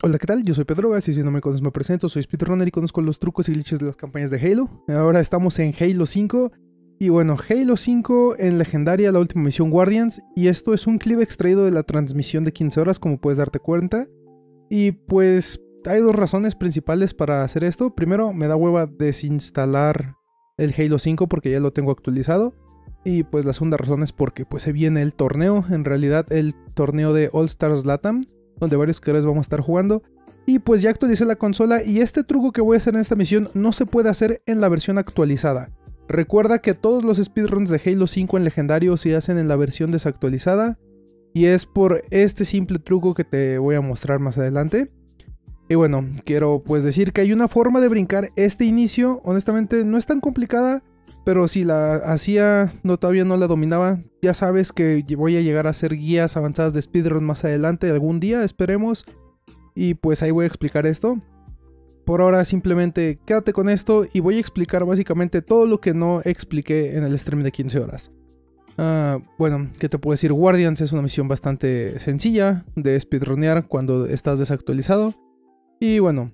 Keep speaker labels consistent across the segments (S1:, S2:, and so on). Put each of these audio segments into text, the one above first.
S1: Hola, ¿qué tal? Yo soy Pedro Gas y si no me conoces me presento, soy speedrunner y conozco los trucos y glitches de las campañas de Halo. Ahora estamos en Halo 5 y bueno, Halo 5 en legendaria, la última misión Guardians y esto es un clip extraído de la transmisión de 15 horas como puedes darte cuenta. Y pues hay dos razones principales para hacer esto. Primero, me da hueva desinstalar el Halo 5 porque ya lo tengo actualizado. Y pues la segunda razón es porque pues se viene el torneo, en realidad el torneo de All Stars Latam, donde varios creadores vamos a estar jugando. Y pues ya actualicé la consola y este truco que voy a hacer en esta misión no se puede hacer en la versión actualizada. Recuerda que todos los speedruns de Halo 5 en legendario se hacen en la versión desactualizada. Y es por este simple truco que te voy a mostrar más adelante. Y bueno, quiero pues decir que hay una forma de brincar este inicio. Honestamente no es tan complicada. Pero si la hacía, no todavía no la dominaba, ya sabes que voy a llegar a hacer guías avanzadas de speedrun más adelante, algún día, esperemos. Y pues ahí voy a explicar esto. Por ahora simplemente quédate con esto y voy a explicar básicamente todo lo que no expliqué en el stream de 15 horas. Uh, bueno, ¿qué te puedo decir? Guardians es una misión bastante sencilla de speedrunear cuando estás desactualizado. Y bueno,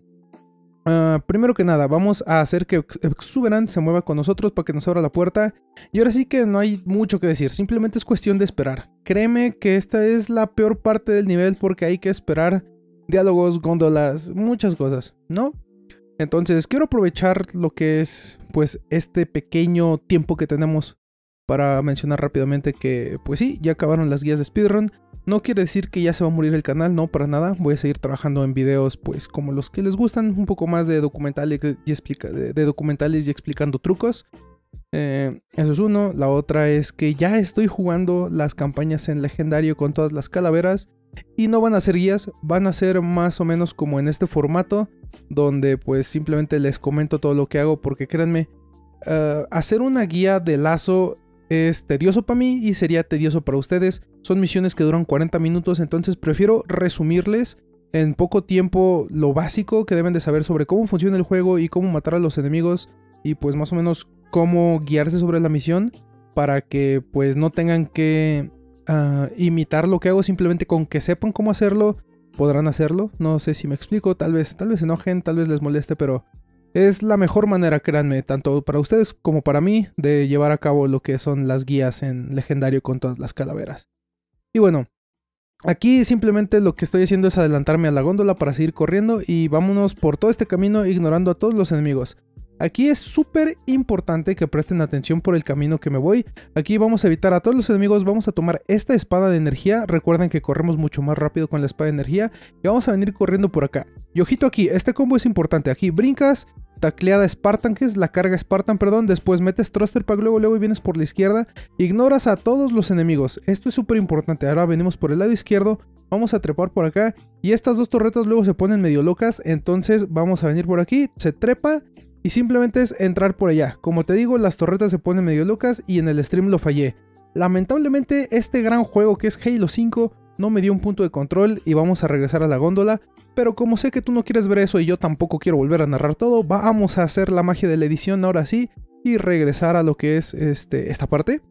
S1: Uh, primero que nada, vamos a hacer que Exuberant se mueva con nosotros para que nos abra la puerta. Y ahora sí que no hay mucho que decir, simplemente es cuestión de esperar. Créeme que esta es la peor parte del nivel porque hay que esperar diálogos, góndolas, muchas cosas, ¿no? Entonces quiero aprovechar lo que es pues este pequeño tiempo que tenemos para mencionar rápidamente que pues sí, ya acabaron las guías de speedrun. No quiere decir que ya se va a morir el canal, no, para nada. Voy a seguir trabajando en videos, pues, como los que les gustan, un poco más de documentales y, de, documentales y explicando trucos. Eh, eso es uno. La otra es que ya estoy jugando las campañas en legendario con todas las calaveras. Y no van a ser guías, van a ser más o menos como en este formato, donde pues simplemente les comento todo lo que hago, porque créanme, eh, hacer una guía de lazo es tedioso para mí y sería tedioso para ustedes. Son misiones que duran 40 minutos, entonces prefiero resumirles en poco tiempo lo básico que deben de saber sobre cómo funciona el juego y cómo matar a los enemigos y pues más o menos cómo guiarse sobre la misión para que pues no tengan que uh, imitar lo que hago simplemente con que sepan cómo hacerlo podrán hacerlo. No sé si me explico, tal vez tal vez enojen, tal vez les moleste, pero es la mejor manera, créanme, tanto para ustedes como para mí, de llevar a cabo lo que son las guías en legendario con todas las calaveras. Y bueno, aquí simplemente lo que estoy haciendo es adelantarme a la góndola para seguir corriendo y vámonos por todo este camino ignorando a todos los enemigos. Aquí es súper importante que presten atención por el camino que me voy. Aquí vamos a evitar a todos los enemigos, vamos a tomar esta espada de energía. Recuerden que corremos mucho más rápido con la espada de energía. Y vamos a venir corriendo por acá. Y ojito aquí, este combo es importante. Aquí brincas, tacleada Spartan, que es la carga Spartan, perdón. Después metes Thruster Pack, luego, luego y vienes por la izquierda. Ignoras a todos los enemigos. Esto es súper importante. Ahora venimos por el lado izquierdo. Vamos a trepar por acá. Y estas dos torretas luego se ponen medio locas. Entonces vamos a venir por aquí. Se trepa. Y simplemente es entrar por allá. Como te digo, las torretas se ponen medio locas y en el stream lo fallé. Lamentablemente este gran juego que es Halo 5 no me dio un punto de control y vamos a regresar a la góndola. Pero como sé que tú no quieres ver eso y yo tampoco quiero volver a narrar todo, vamos a hacer la magia de la edición ahora sí y regresar a lo que es este, esta parte.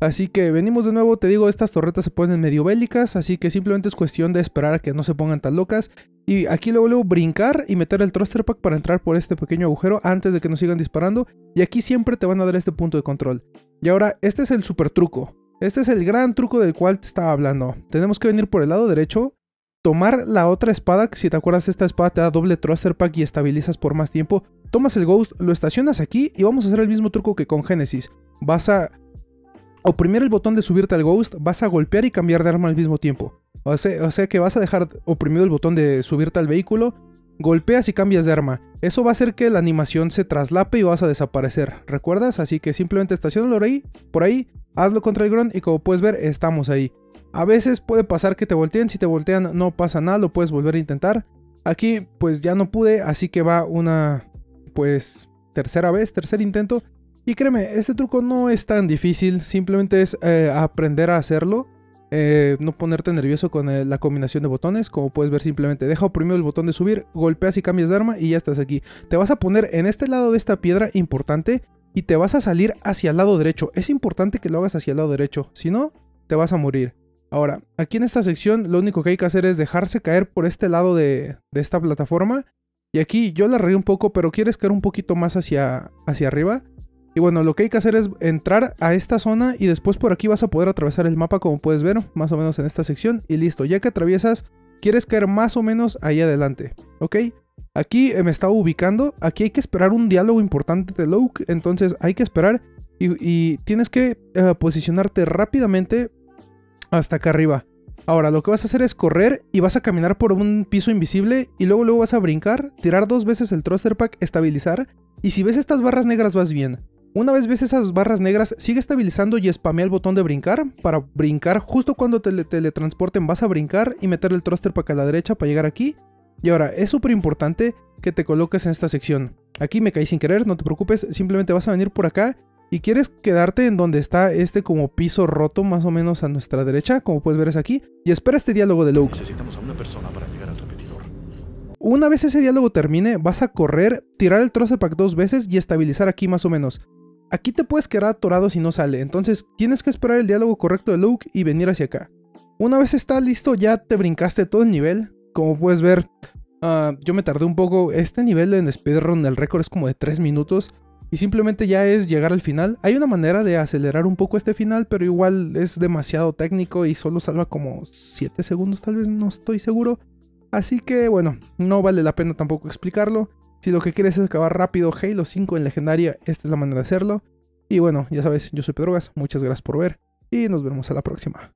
S1: Así que venimos de nuevo, te digo, estas torretas se ponen medio bélicas, así que simplemente es cuestión de esperar a que no se pongan tan locas. Y aquí luego, luego brincar y meter el thruster pack para entrar por este pequeño agujero antes de que nos sigan disparando. Y aquí siempre te van a dar este punto de control. Y ahora, este es el super truco. Este es el gran truco del cual te estaba hablando. Tenemos que venir por el lado derecho, tomar la otra espada, que si te acuerdas esta espada te da doble thruster pack y estabilizas por más tiempo. Tomas el ghost, lo estacionas aquí y vamos a hacer el mismo truco que con Genesis. Vas a oprimir el botón de subirte al ghost, vas a golpear y cambiar de arma al mismo tiempo. O sea, o sea que vas a dejar oprimido el botón de subirte al vehículo, golpeas y cambias de arma. Eso va a hacer que la animación se traslape y vas a desaparecer. ¿Recuerdas? Así que simplemente estacionalo ahí, por ahí, hazlo contra el grunt y como puedes ver estamos ahí. A veces puede pasar que te volteen, si te voltean no pasa nada, lo puedes volver a intentar. Aquí pues ya no pude, así que va una pues tercera vez, tercer intento. Y créeme, este truco no es tan difícil, simplemente es eh, aprender a hacerlo. Eh, no ponerte nervioso con eh, la combinación de botones, como puedes ver simplemente deja oprimido el botón de subir, golpeas y cambias de arma y ya estás aquí. Te vas a poner en este lado de esta piedra importante y te vas a salir hacia el lado derecho. Es importante que lo hagas hacia el lado derecho, si no, te vas a morir. Ahora, aquí en esta sección lo único que hay que hacer es dejarse caer por este lado de, esta plataforma. Y aquí yo la reí un poco, pero quieres caer un poquito más hacia, hacia arriba. Y bueno, lo que hay que hacer es entrar a esta zona y después por aquí vas a poder atravesar el mapa como puedes ver, más o menos en esta sección. Y listo, ya que atraviesas, quieres caer más o menos ahí adelante, ¿ok? Aquí eh, me estaba ubicando, aquí hay que esperar un diálogo importante de Loke, entonces hay que esperar y, tienes que eh, posicionarte rápidamente hasta acá arriba. Ahora, lo que vas a hacer es correr y vas a caminar por un piso invisible y luego luego vas a brincar, tirar dos veces el thruster pack, estabilizar y si ves estas barras negras vas bien. Una vez ves esas barras negras, sigue estabilizando y spamea el botón de brincar. Para brincar, justo cuando te teletransporten vas a brincar y meter el thruster pack a la derecha para llegar aquí. Y ahora, es súper importante que te coloques en esta sección. Aquí me caí sin querer, no te preocupes, simplemente vas a venir por acá y quieres quedarte en donde está este como piso roto más o menos a nuestra derecha, como puedes ver es aquí, y espera este diálogo de Luke.
S2: Necesitamos a una persona para llegar al repetidor.
S1: Una vez ese diálogo termine, vas a correr, tirar el thruster pack dos veces y estabilizar aquí más o menos. Aquí te puedes quedar atorado si no sale, entonces tienes que esperar el diálogo correcto de Luke y venir hacia acá. Una vez está listo, ya te brincaste todo el nivel. Como puedes ver, ah, yo me tardé un poco. Este nivel en speedrun, el récord es como de 3 minutos. Y simplemente ya es llegar al final. Hay una manera de acelerar un poco este final, pero igual es demasiado técnico y solo salva como 7 segundos, tal vez, no estoy seguro. Así que bueno, no vale la pena tampoco explicarlo. Si lo que quieres es acabar rápido Halo 5 en legendaria, esta es la manera de hacerlo. Y bueno, ya sabes, yo soy Pedrogas, muchas gracias por ver y nos vemos a la próxima.